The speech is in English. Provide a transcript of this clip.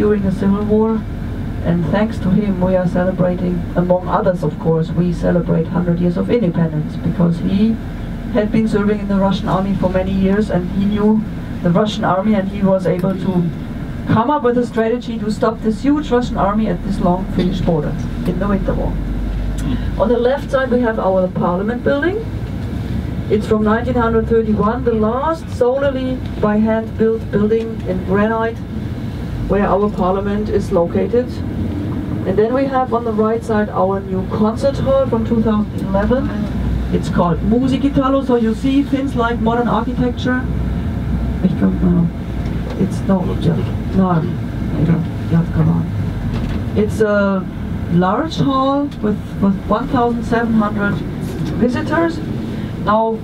during the Civil War. And thanks to him, we are celebrating, among others, of course, we celebrate 100 years of independence because he had been serving in the Russian army for many years and he knew the Russian army and he was able to come up with a strategy to stop this huge Russian army at this long Finnish border in the winter war. Hmm. On the left side we have our parliament building. It's from 1931, the last solely by hand built building in granite where our parliament is located. And then we have on the right side our new concert hall from 2011. It's called Musiikkitalo, so you see things like modern architecture. Ich don't know. It's no, no, It's a large hall with, with 1,700 visitors. Now